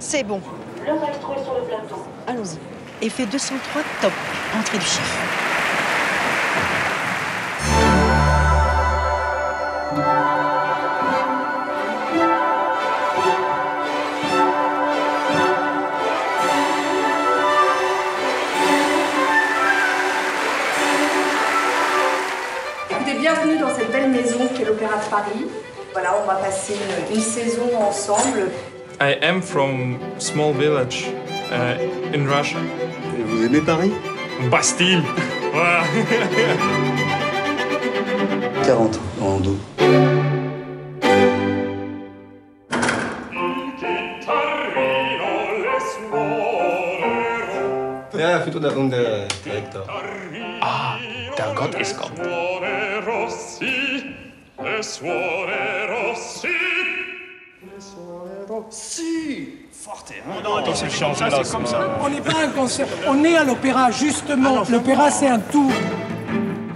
C'est bon. Le maestro est sur le plateau. Allons-y. Effet 203, top. Entrée du chef. Écoutez, bienvenue dans cette belle maison qu'est l'Opéra de Paris. Voilà, on va passer une, une saison ensemble. I am from small village uh, in Russia. Et vous aimez Paris? Bastille. Voilà. 40 en dos. Ja, für die Runde Direktor. Ah, der Gott ist Gott. On n'est pas un concert, on est à l'opéra, justement. L'opéra, c'est un tout.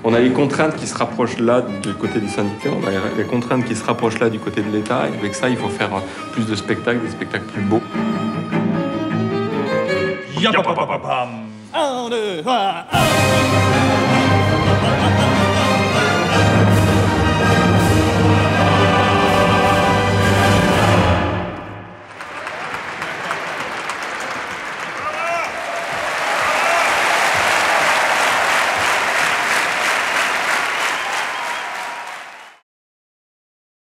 On a les contraintes qui se rapprochent là du côté du syndicat, on a les contraintes qui se rapprochent là du côté de l'État, et avec ça, il faut faire plus de spectacles, des spectacles plus beaux. Un, deux, trois, un.